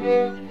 Música